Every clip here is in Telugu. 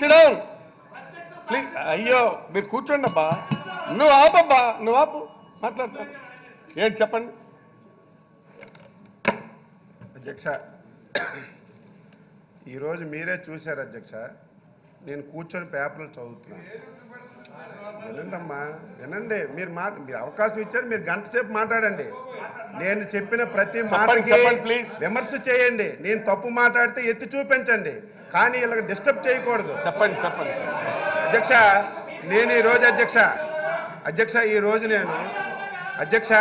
సిడౌన్ ప్లీజ్ అయ్యో మీరు కూర్చోండి అబ్బా. నువ్వు ఆపబ్బా నువ్వు ఆపు. మాట్లాడతాను ఏంటి చెప్పండి. అధ్యక్ష ఈరోజు మీరే చూశారు అధ్యక్ష. నేను కూర్చొని పేపర్లు చదువుతున్నాను. వినండి అమ్మా వినండి. మీరు మాట మీరు అవకాశం ఇచ్చారు మీరు గంట సేపు మాట్లాడండి. నేను చెప్పిన ప్రతి please. విమర్శ చేయండి. నేను తప్పు మాట్లాడితే ఎత్తి చూపించండి. కానీ ఇలా డిస్టర్బ్ చేయకూడదు. చెప్పండి చెప్పండి. అధ్యక్ష నేను ఈరోజు అధ్యక్ష అధ్యక్ష ఈరోజు నేను అధ్యక్ష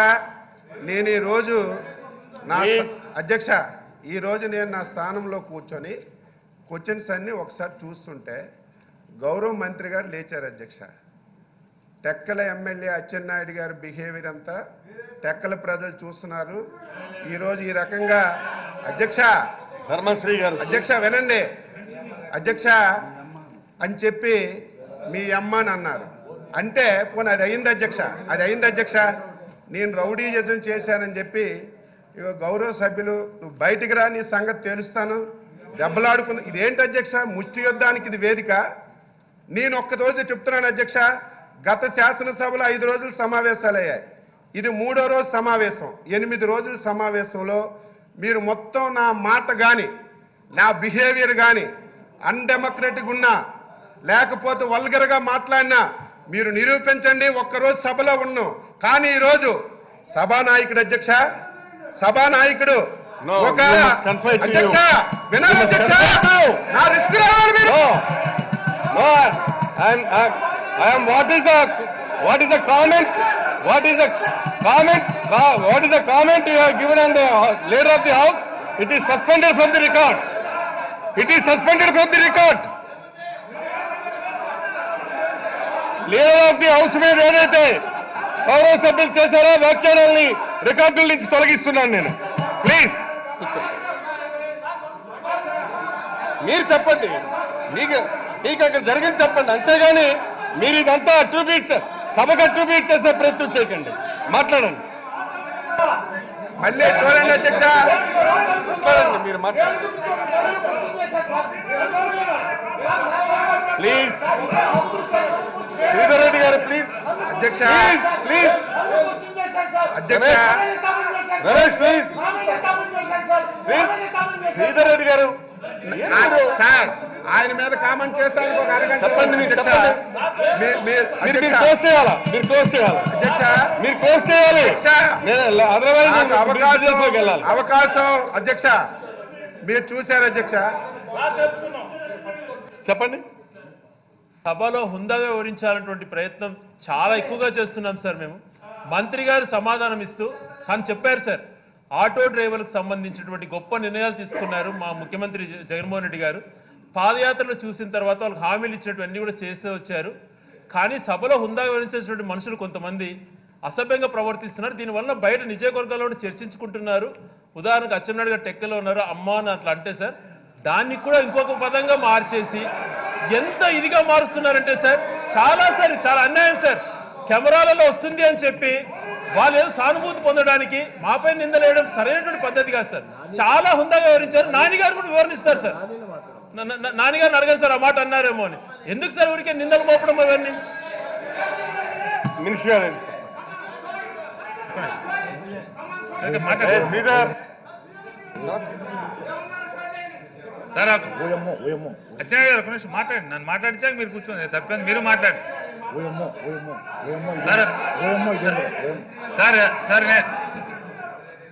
నేను ఈరోజు నా. అధ్యక్ష ఈరోజు నేను నా స్థానంలో కూర్చొని క్వశ్చన్స్ అన్ని ఒకసారి చూస్తుంటే గౌరవ మంత్రి గారు లేచారు అధ్యక్ష. టెక్కల ఎమ్మెల్యే అచ్చెన్నాయుడు గారి బిహేవియర్ అంతా టెక్కల ప్రజలు చూస్తున్నారు. ఈరోజు ఈ రకంగా అధ్యక్ష ధర్మశ్రీ గారు. అధ్యక్ష వినండి. అధ్యక్ష అని చెప్పి మీ అమ్మ అని అన్నారు. అంటే పోనీ అది అయింది అధ్యక్ష? అది అయింది అధ్యక్ష? నేను రౌడీజం చేశానని చెప్పి ఇక గౌరవ సభ్యులు నువ్వు బయటికి రా నీ సంగతి తెలుస్తాను. దెబ్బలాడుకుంది. ఇదేంటి అధ్యక్ష? ముష్టి యుద్ధానికి ఇది వేదిక. నేను ఒక్క రోజు చెప్తున్నాను అధ్యక్ష గత శాసనసభలో ఐదు రోజులు సమావేశాలు అయ్యాయి. ఇది మూడో రోజు సమావేశం. ఎనిమిది రోజుల సమావేశంలో మీరు మొత్తం నా మాట కానీ నా బిహేవియర్ కానీ అన్డెమోక్రటిక్ ఉన్నా లేకపోతే వల్గరగా మాట్లాడినా మీరు నిరూపించండి ఒక్కరోజు సభలో ఉన్ను. కానీ ఈ రోజు సభానాయకుడు అధ్యక్ష సభానాయకుడు what is the comment what is the comment what is the comment your given on leader of it is suspended from the records it is suspended from the record leader of the house మీద ఏదైతే గౌరవ సభ్యులు చేశారో వ్యాఖ్యానాల్ని రికార్డుల నుంచి తొలగిస్తున్నాను నేను. ప్లీజ్ మీరు చెప్పండి. మీకు మీకు అక్కడ జరిగింది చెప్పండి. అంతేగాని మీరు ఇదంతా అట్రిబ్యూట్ సభకు అట్రిబ్యూట్ చేసే ప్రయత్నం చేయకండి. మాట్లాడండి. మళ్ళీ చూడండి అధ్యక్ష మాట్లాడండి మీరు ప్లీజ్ శ్రీధర్ రెడ్డి గారు ప్లీజ్ అధ్యక్ష ప్లీజ్ ప్లీజ్ అధ్యక్ష రమేష్ ప్లీజ్ ప్లీజ్ శ్రీధర్ రెడ్డి గారు సార్ ఆయన మీద కామెంట్ చేస్తానికి ఒక అరగంట చెప్పండి మీరు. చెప్పండి. మీ- మీ- మీరు క్లోజ్ చేయాలా? మీరు క్లోజ్ చేయాలా? అధ్యక్ష. మీరు క్లోజ్ చేయాలి. అదర్వైజ్ అవకాశం వెళ్ళాలి. అవకాశం అధ్యక్ష. మీరు చూశారు అధ్యక్ష. చెప్పండి. సభలో హుందాగా వివరించాలన్నటువంటి ప్రయత్నం చాలా ఎక్కువగా చేస్తున్నాం సార్ మేము. మంత్రి గారు సమాధానం ఇస్తూ తను చెప్పారు సార్. ఆటో డ్రైవర్లకు సంబంధించినటువంటి గొప్ప నిర్ణయాలు తీసుకున్నారు మా ముఖ్యమంత్రి జగన్మోహన్ రెడ్డి గారు. పాదయాత్రలు చూసిన తర్వాత వాళ్ళకి హామీలు ఇచ్చినటువంటి కూడా చేస్తూ వచ్చారు. కానీ సభలో హుందాగా వివరించినటువంటి మనుషులు కొంతమంది అసభ్యంగా ప్రవర్తిస్తున్నారు. దీనివల్ల బయట నిజవర్గాల్లో కూడా చర్చించుకుంటున్నారు. ఉదాహరణకు అచ్చెన్నాయుడు గారు టెక్కలో ఉన్నారు. అమ్మ అని అట్లా అంటే సార్ దాన్ని కూడా ఇంకొక పదంగా మార్చేసి ఎంత ఇదిగా మారుస్తున్నారంటే సార్ చాలా సార్ చాలా అన్యాయం సార్. కెమెరాలలో వస్తుంది అని చెప్పి వాళ్ళు ఏదో సానుభూతి పొందడానికి మాపై నిందలేయడం సరైనటువంటి పద్ధతి కాదు సార్. చాలా హుందాగా వివరించారు. నాన్నగారు కూడా వివరణిస్తారు సార్. నాన్నగారిని అడగండి సార్ ఆ మాట అన్నారేమో అని. ఎందుకు సార్ ఊరికే నిందలు మోపడం అవన్నీ మినిస్టర్ గారు ఏంటి? ఏ, శ్రీధర్ సార్ ఓయమ్మో ఓయమ్మో. అచ్చెన్న గారు ఒక నిమిషం మాట్లాడండి. నన్ను మాట్లాడించాక మీరు కూర్చోండి. తప్పేంది మీరు మాట్లాడండి. ఓయమ్మో ఓయమ్మో ఓయమ్మో సరే. ఓయమ్మో ఇదేంటి? సార్. సార్ నేను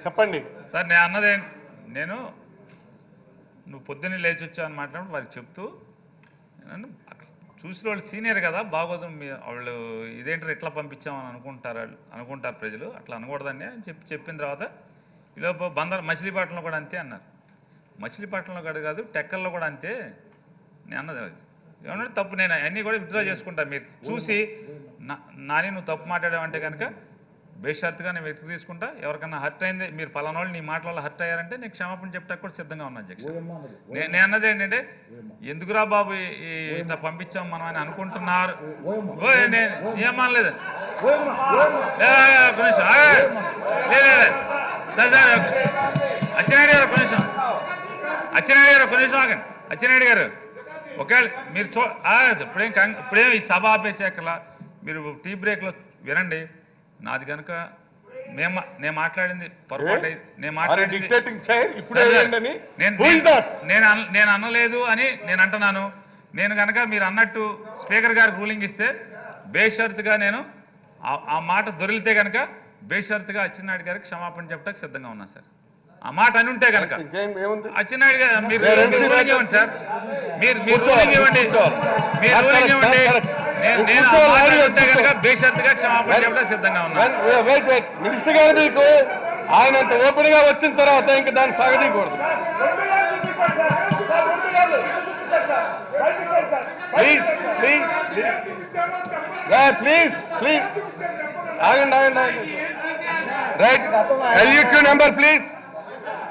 చెప్పండి. సార్ నేను అన్నది? నేను నువ్వు పొద్దున్నే లేచి వచ్చావు అని మాట్లాడి వారికి చెప్తూ నేను చూసిన వాళ్ళు సీనియర్ కదా బాగోదు మీ వాళ్ళు ఇదేంటారు ఎట్లా పంపించామని అనుకుంటారు వాళ్ళు. అనుకుంటారు ప్రజలు. అట్లా అనకూడదండి అని చెప్పి చెప్పిన తర్వాత ఈలోపు బందర్ మచిలీపట్నంలో కూడా అంతే అన్నారు. మచిలీపట్నంలో కూడా కాదు టెక్కల్లో కూడా అంతే నేను అన్నది. ఏమన్నా తప్పు నేను అన్నీ కూడా విత్డ్రా చేసుకుంటా మీరు చూసి నా- నాని నువ్వు తప్పు మాట్లాడావంటే కనుక బేషరతుగా నేను వెతికి తీసుకుంటా ఎవరికన్నా హర్ట్ అయింది మీరు పలానా వాళ్ళు నీ మాటల వల్ల హర్ట్ అయ్యారంటే నేను క్షమాపణ చెప్తాకు కూడా సిద్ధంగా ఉన్నా అధ్యక్ష నేను అన్నది ఏంటంటే ఎందుకురా బాబు ఇట్లా పంపించాం మనం అని అనుకుంటున్నారు నేను ఏమనలేదు. సార్ సార్ అచ్చెన్నాయుడు గారు ఒక్క నిమిషం అచ్చెన్నాయుడు గారు నిమిషం ఆగండి అచ్చెన్నాయుడు గారు ఒకవేళ మీరు చూ ఇప్పుడేం ఇప్పుడేం ఈ సభ ఆపేసాకలా మీరు టీ బ్రేక్లో వినండి. నాది కనుక మేము నేను మాట్లాడింది పొరపాటు నేను మాట్లాడింది నేను నేను అన- నేను అనలేదు అని నేను అంటున్నాను. నేను కనుక మీరు అన్నట్టు స్పీకర్ గారికి రూలింగ్ ఇస్తే బేషరతుగా నేను ఆ- ఆ మాట దొరికితే కనుక బేషరతుగా అచ్చెన్నాయుడు గారికి క్షమాపణ చెప్పడానికి సిద్ధంగా ఉన్నా సార్. ఆ మాట అని ఉంటే కనుక అచ్చెన్నాయుడు గారు మీరు రూలింగ్ ఇవ్వండి సార్. మీరు మీరు రూలింగ్ ఇవ్వండి. మీరు రూలింగ్ ఇవ్వండి. నేను ఉంటే. కనుక బేషరతుగా క్షమాపణ సిద్ధంగా మినిస్టర్ గారు మీకు ఆయన అంత ఓపెన్గా వచ్చిన తర్వాత ఇంకా దాన్ని సాగదీయకూడదు. ప్లీజ్ ప్లీజ్ ప్లీజ్ ప్లీజ్ ఆగండి ఆగండి right LUQ number please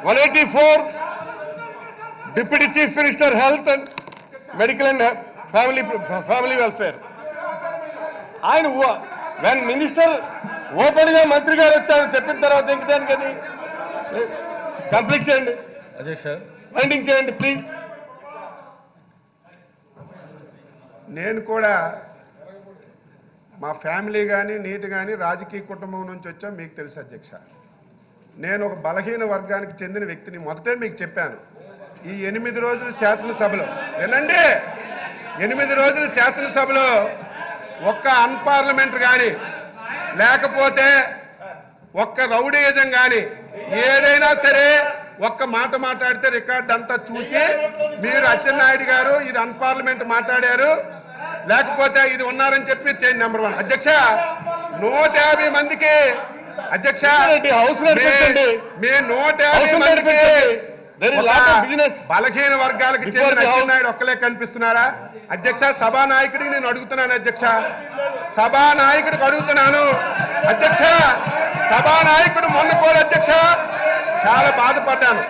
one eighty four deputy chief minister health and medical and family family welfare. ఆయన వెన్ మినిస్టర్ ఓపెన్గా మంత్రి గారు వచ్చారు చెప్పిన తర్వాత ఇంక దానికి అది కంప్లీట్ చేయండి. బైండింగ్ చేయండి ప్లీజ్ నేను కూడా మా ఫ్యామిలీ కానీ నీటి కానీ రాజకీయ కుటుంబం నుంచి వచ్చాం మీకు తెలుసు అధ్యక్ష. నేను ఒక బలహీన వర్గానికి చెందిన వ్యక్తిని మొదటే మీకు చెప్పాను. ఈ ఎనిమిది రోజులు శాసనసభలో వినండి ఎనిమిది రోజులు శాసనసభలో ఒక్క అన్పార్లమెంట్ కానీ లేకపోతే ఒక్క రౌడీయజం కానీ ఏదైనా సరే ఒక్క మాట మాట్లాడితే రికార్డ్ అంతా చూసి మీరు అచ్చెన్నాయుడు గారు ఇది అన్పార్లమెంట్ మాట్లాడారు. లేకపోతే ఇది ఉన్నారని చెప్పి చేయండి నెంబర్ వన్. అధ్యక్ష నూట యాభై మందికి అధ్యక్ష business. బలహీన వర్గాలకు చెందిన అచ్చెన్నాయుడు ఒక్కలే కనిపిస్తున్నారా? అధ్యక్ష సభా నాయకుడికి నేను అడుగుతున్నాను అధ్యక్ష. సభా నాయకుడికి అడుగుతున్నాను. అధ్యక్ష సభా నాయకుడు మొన్న కూడా అధ్యక్ష. చాలా బాధపడ్డాను.